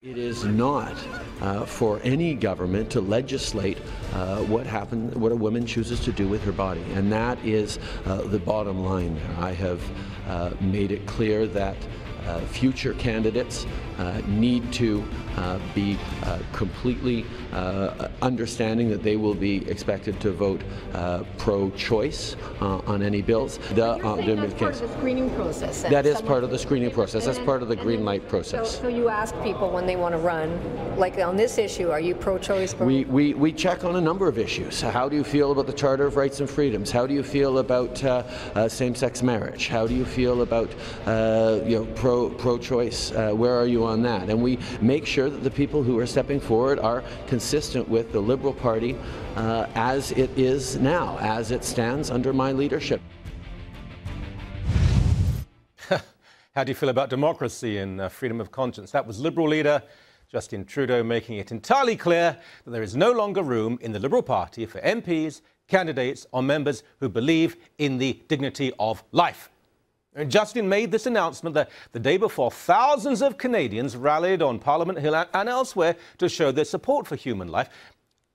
It is not uh, for any government to legislate uh, what happen, what a woman chooses to do with her body, and that is uh, the bottom line. I have uh, made it clear that uh, future candidates need to uh, be uh, completely uh, understanding that they will be expected to vote uh, pro-choice on any bills. The, that's part of the screening process. That is part of the screening process. That's part of the green light process. So, so, you ask people when they want to run, like on this issue, are you pro-choice? Pro we, we, we check on a number of issues. How do you feel about the Charter of Rights and Freedoms? How do you feel about same-sex marriage? How do you feel about you know pro pro-choice? where are you on that? And we make sure that the people who are stepping forward are consistent with the Liberal Party uh, as it is now, as it stands under my leadership. How do you feel about democracy and uh, freedom of conscience? That was Liberal leader Justin Trudeau making it entirely clear that there is no longer room in the Liberal Party for MPs, candidates, or members who believe in the dignity of life. Justin made this announcement the, the day before thousands of Canadians rallied on Parliament Hill and, and elsewhere to show their support for human life.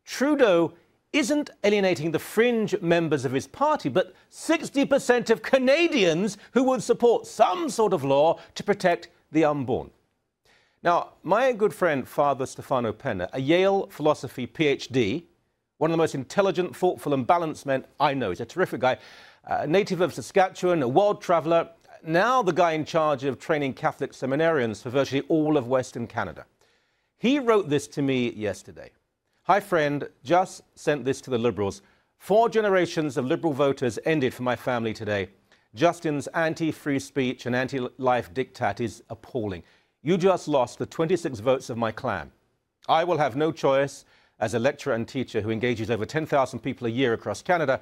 Trudeau isn't alienating the fringe members of his party, but 60% of Canadians who would support some sort of law to protect the unborn. Now, my good friend, Father Stefano Penna, a Yale philosophy PhD, one of the most intelligent, thoughtful, and balanced men I know, he's a terrific guy, a native of Saskatchewan, a world traveller, now the guy in charge of training Catholic seminarians for virtually all of Western Canada. He wrote this to me yesterday. Hi, friend, just sent this to the Liberals. Four generations of Liberal voters ended for my family today. Justin's anti free speech and anti life diktat is appalling. You just lost the 26 votes of my clan. I will have no choice as a lecturer and teacher who engages over 10,000 people a year across Canada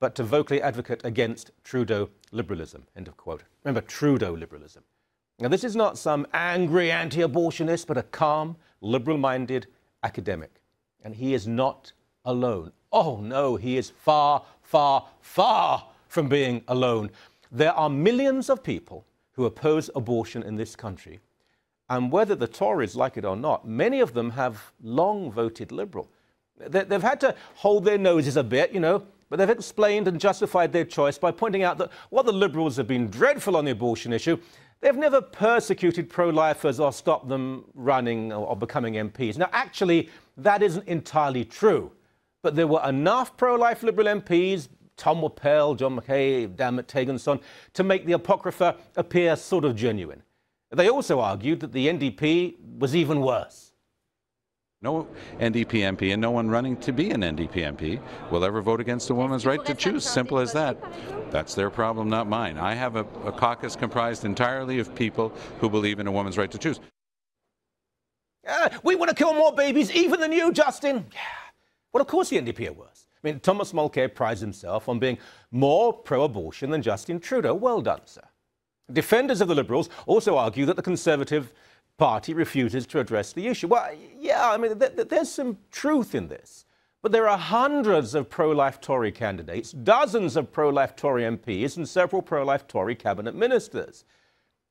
but to vocally advocate against Trudeau liberalism. End of quote. Remember, Trudeau liberalism. Now, this is not some angry anti abortionist, but a calm, liberal minded academic. And he is not alone. Oh, no, he is far, far, far from being alone. There are millions of people who oppose abortion in this country. And whether the Tories like it or not, many of them have long voted Liberal. They've had to hold their noses a bit, you know, but they've explained and justified their choice by pointing out that while the Liberals have been dreadful on the abortion issue, they've never persecuted pro lifers or stopped them running or becoming MPs. Now, actually, that isn't entirely true. But there were enough pro life Liberal MPs, Tom Wappel, John McKay, Diarmaid Teganson, to make the Apocrypha appear sort of genuine. They also argued that the NDP was even worse. No NDP MP and no one running to be an NDP MP will ever vote against a woman's right to choose. Simple as that. That's their problem, not mine. I have a, a caucus comprised entirely of people who believe in a woman's right to choose. Uh, we want to kill more babies even than you, Justin. Yeah. Well, of course the NDP are worse. I mean, Thomas Mulcair prides himself on being more pro-abortion than Justin Trudeau. Well done, sir. Defenders of the Liberals also argue that the Conservative party refuses to address the issue. Well, yeah, I mean, th th there's some truth in this. But there are hundreds of pro life Tory candidates, dozens of pro life Tory MPs, and several pro life Tory cabinet ministers.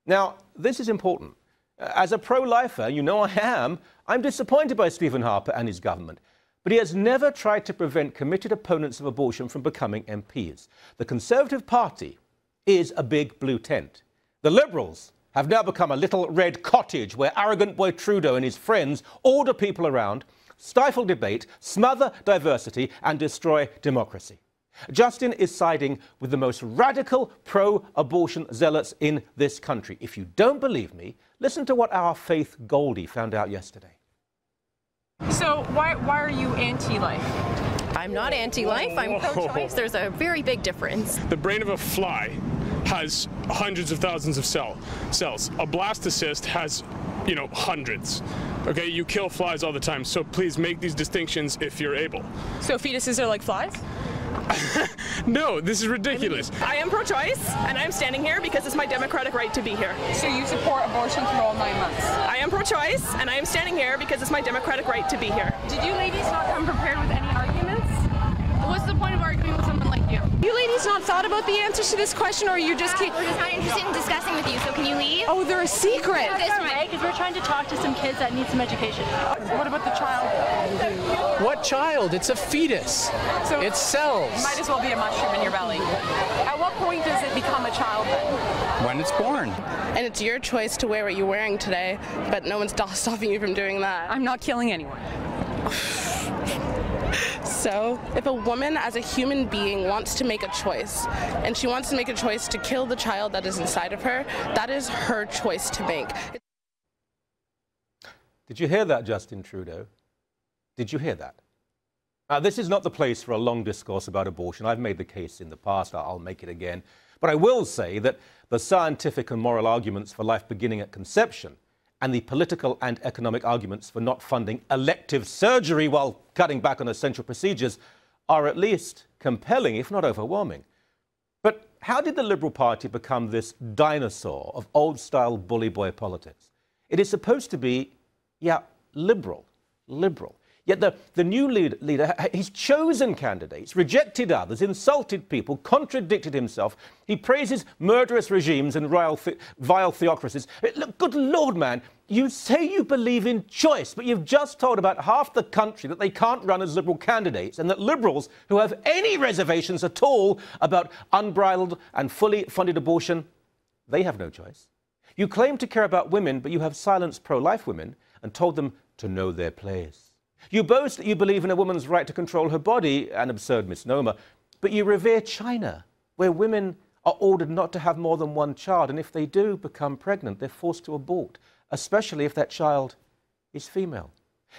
Now, this is important. Uh, as a pro lifer, you know I am, I'm disappointed by Stephen Harper and his government. But he has never tried to prevent committed opponents of abortion from becoming MPs. The Conservative Party is a big blue tent. The Liberals have now become a little red cottage where arrogant boy Trudeau and his friends order people around, stifle debate, smother diversity, and destroy democracy. Justin is siding with the most radical pro abortion zealots in this country. If you don't believe me, listen to what our Faith Goldy found out yesterday. So, why, why are you anti life? I'm not anti life, I'm pro choice. There's a very big difference. The brain of a fly has hundreds of thousands of cell cells. A blastocyst has, you know, hundreds. Okay, you kill flies all the time, so please make these distinctions if you're able. So fetuses are like flies? no, this is ridiculous. I am pro-choice, and I'm standing here because it's my democratic right to be here. So you support abortion for all nine months? I am pro-choice, and I am standing here because it's my democratic right to be here. Did you ladies not come prepared with any arguments? what's the point of arguing with someone like you? You ladies not thought about the answers to this question, or you just keep. We're just not interested in discussing with you, so can you leave? Oh, they're a secret. This way. Because we're trying to talk to some kids that need some education. What about the child? What child? It's a fetus. So it cells. Might as well be a mushroom in your belly. At what point does it become a child then? When it's born. And it's your choice to wear what you're wearing today, but no one's stopping you from doing that. I'm not killing anyone. So, if a woman as a human being wants to make a choice, and she wants to make a choice to kill the child that is inside of her, that is her choice to make. Did you hear that, Justin Trudeau? Did you hear that? Now, this is not the place for a long discourse about abortion. I've made the case in the past, I'll make it again. But I will say that the scientific and moral arguments for life beginning at conception and the political and economic arguments for not funding elective surgery while cutting back on essential procedures are at least compelling, if not overwhelming. But how did the Liberal Party become this dinosaur of old style bully boy politics? It is supposed to be, yeah, liberal, liberal. Yet the, the new lead, leader, he's chosen candidates, rejected others, insulted people, contradicted himself. He praises murderous regimes and vile theocracies. Eh, look, good Lord, man, you say you believe in choice, but you've just told about half the country that they can't run as Liberal candidates, and that Liberals who have any reservations at all about unbridled and fully funded abortion, they have no choice. You claim to care about women, but you have silenced pro life women and told them to know their place. You boast that you believe in a woman's right to control her body, an absurd misnomer, but you revere China, where women are ordered not to have more than one child, and if they do become pregnant, they're forced to abort, especially if that child is female.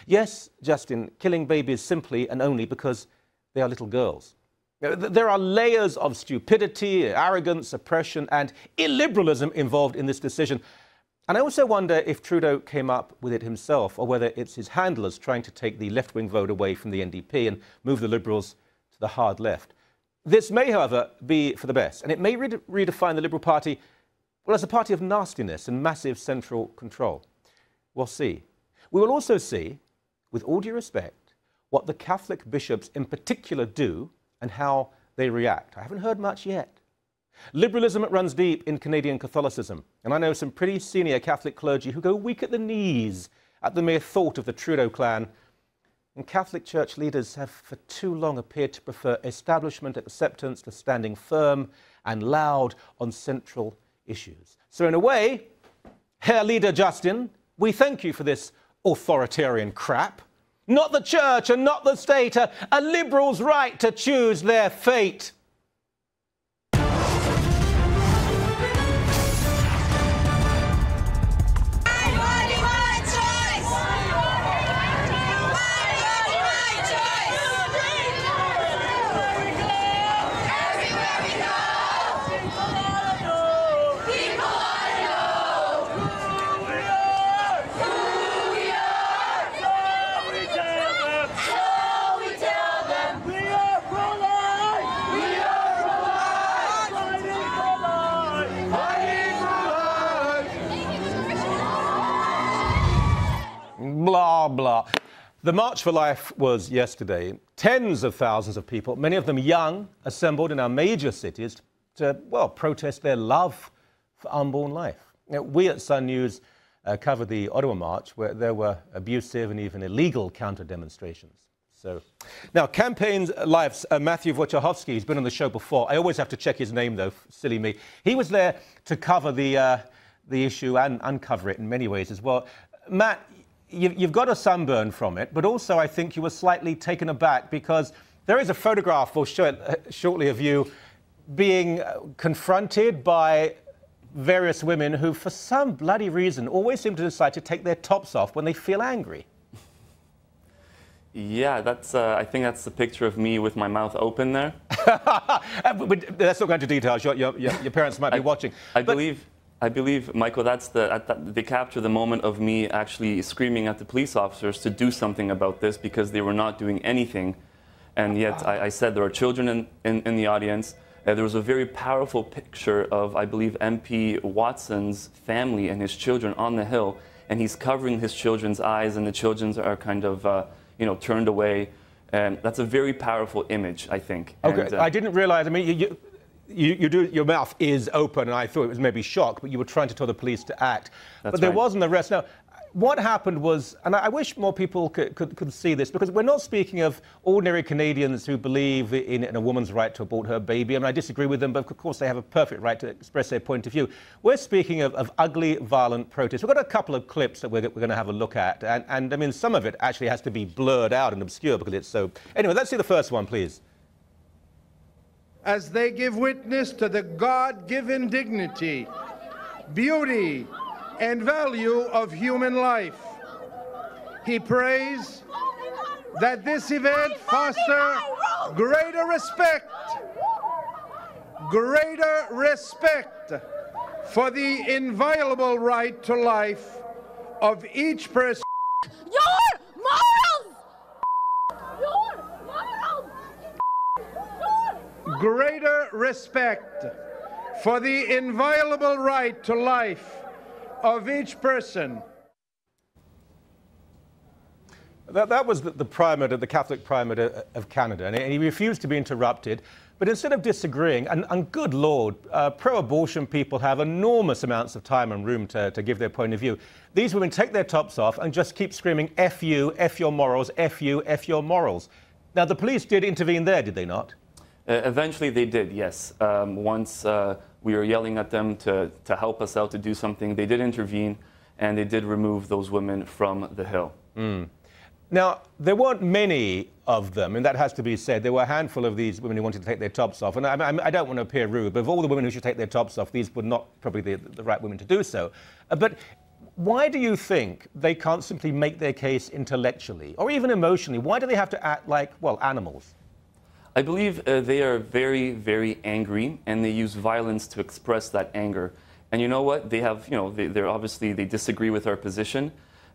Yes, Justin, killing babies simply and only because they are little girls. There are layers of stupidity, arrogance, oppression, and illiberalism involved in this decision. And I also wonder if Trudeau came up with it himself or whether it's his handlers trying to take the left wing vote away from the NDP and move the Liberals to the hard left. This may, however, be for the best, and it may redefine the Liberal Party well, as a party of nastiness and massive central control. We'll see. We will also see, with all due respect, what the Catholic bishops in particular do and how they react. I haven't heard much yet. Liberalism runs deep in Canadian Catholicism, and I know some pretty senior Catholic clergy who go weak at the knees at the mere thought of the Trudeau clan. And Catholic Church leaders have for too long appeared to prefer establishment acceptance to standing firm and loud on central issues. So, in a way, Herr Leader Justin, we thank you for this authoritarian crap. Not the church and not the state, a, a liberal's right to choose their fate. Blah. The March for Life was yesterday. Tens of thousands of people, many of them young, assembled in our major cities to, well, protest their love for unborn life. Now, we at Sun News uh, covered the Ottawa March, where there were abusive and even illegal counter demonstrations. So, now, Campaign Life's uh, Matthew Wojciechowski, he's been on the show before. I always have to check his name, though, silly me. He was there to cover the, uh, the issue and uncover it in many ways as well. Matt, you've got a sunburn from it, but also I think you were slightly taken aback because there is a photograph, we'll show it uh, shortly, of you being uh, confronted by various women who, for some bloody reason, always seem to decide to take their tops off when they feel angry. Yeah, that's. Uh, I think that's the picture of me with my mouth open there. but let's not go into details. Your, your, your parents might be I, watching. I but believe. I believe, Michael, that's the, that, they capture the moment of me actually screaming at the police officers to do something about this because they were not doing anything. And yet I, I said there are children in, in, in the audience. Uh, there was a very powerful picture of, I believe, MP Watson's family and his children on the hill. And he's covering his children's eyes, and the children are kind of, uh, you know, turned away. And that's a very powerful image, I think. Okay, And, uh, I didn't realize. I mean, you, you, you, you do, your mouth is open, and I thought it was maybe shock, but you were trying to tell the police to act. That's but there right. wasn't arrest. Now, what happened was, and I I wish more people could, could, could see this, because we're not speaking of ordinary Canadians who believe in, in a woman's right to abort her baby. I mean, I disagree with them, but of course they have a perfect right to express their point of view. We're speaking of, of ugly, violent protests. We've got a couple of clips that we're, we're going to have a look at, and, and I mean, some of it actually has to be blurred out and obscure because it's so. Anyway, let's see the first one, please. As they give witness to the God given dignity, beauty, and value of human life. He prays that this event foster greater respect, greater respect for the inviolable right to life of each person. Your morals! Your morals! Greater respect for the inviolable right to life of each person. That, that was the, the primate, the Catholic primate of Canada, and he, and he refused to be interrupted. But instead of disagreeing, and, and good Lord, uh, pro abortion people have enormous amounts of time and room to, to give their point of view. These women take their tops off and just keep screaming, F you, F your morals, F you, F your morals. Now, the police did intervene there, did they not? Eventually, they did, yes. Um, once uh, we were yelling at them to, to help us out to do something, they did intervene and they did remove those women from the hill. Mm. Now, there weren't many of them, and that has to be said. There were a handful of these women who wanted to take their tops off. And I, I, I don't want to appear rude, but of all the women who should take their tops off, these were not probably the, the right women to do so. Uh, but why do you think they can't simply make their case intellectually or even emotionally? Why do they have to act like, well, animals? I believe uh, they are very, very angry, and they use violence to express that anger. And you know what? They have, you know, they, they're obviously they disagree with our position.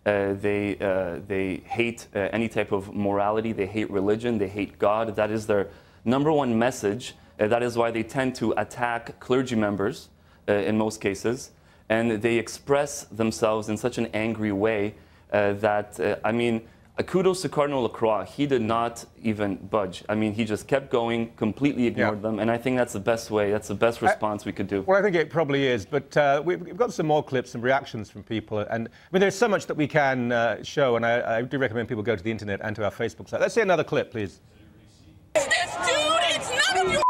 Uh, they uh, they hate uh, any type of morality. They hate religion. They hate God. That is their number one message. Uh, that is why they tend to attack clergy members uh, in most cases, and they express themselves in such an angry way that I mean. Kudos to Cardinal Lacroix. He did not even budge. I mean, he just kept going, completely ignored them, and I think that's the best way. That's the best response we could do. Well, I think it probably is, but uh, we've, we've got some more clips and reactions from people. And I mean, there's so much that we can uh, show, and I, I do recommend people go to the internet and to our Facebook site. Let's see another clip, please. This dude, it's none of your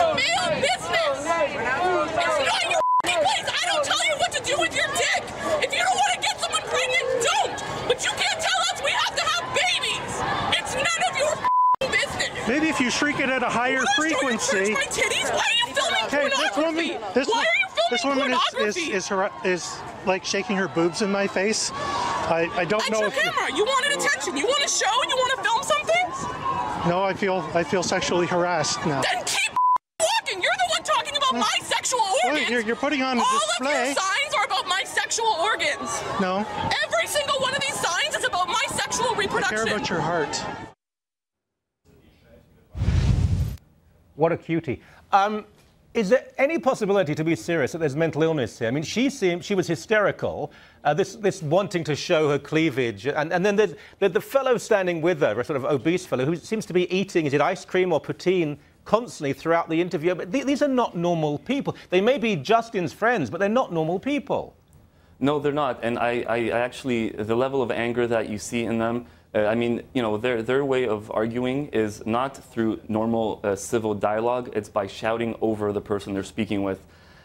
male business. It's not your place. I don't tell you what to do with your dick. If you don't want to get someone pregnant, don't. But you can't tell us we have to have babies. It's none of your business. Maybe if you shriek it at a higher frequency. My titties? Why are you filming Hey, this woman, this, Why are you filming this woman is, is, is, har- is like shaking her boobs in my face. I, I don't know your if camera. You wanted attention. You want to show? You want to film something? no, I feel I feel sexually harassed now. Then keep walking. You're the one talking about my sexual Well, organs. you're- you're putting on a All display. of your signs are about my sexual organs. No, Every single one of these signs is about my sexual I care reproduction. about your heart. What a cutie. Um, is there any possibility, to be serious, that there's mental illness here? I mean, she seemed, she was hysterical, uh, this, this wanting to show her cleavage. And, and then there's the, the fellow standing with her, a sort of obese fellow, who seems to be eating, is it ice cream or poutine, constantly throughout the interview. But th- these are not normal people. They may be Justin's friends, but they're not normal people. No, they're not. And I, I, I actually, the level of anger that you see in them, I mean, you know, their, their way of arguing is not through normal uh, civil dialogue, it's by shouting over the person they're speaking with.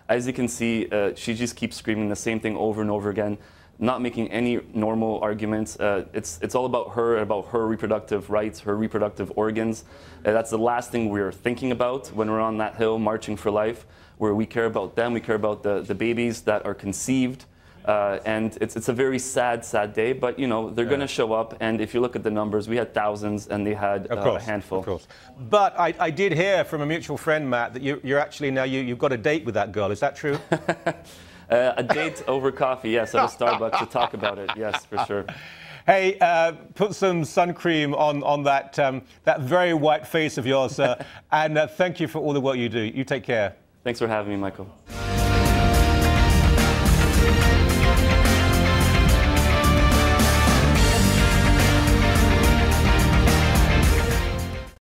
As you can see, uh, she just keeps screaming the same thing over and over again, not making any normal arguments. Uh, it's, it's all about her, about her reproductive rights, her reproductive organs. Uh, that's the last thing we're thinking about when we're on that hill marching for life, where we care about them, we care about the, the babies that are conceived. Uh, and it's, it's a very sad, sad day, but you know, they're going to show up. And if you look at the numbers, we had thousands and they had uh, course, a handful. Of course. But I, I did hear from a mutual friend, Matt, that you, you're actually now, you, you've got a date with that girl. Is that true? Uh, a date over coffee, yes, at a Starbucks to talk about it. Yes, for sure. Hey, uh, put some sun cream on, on that, um, that very white face of yours, uh, and uh, thank you for all the work you do. You take care. Thanks for having me, Michael.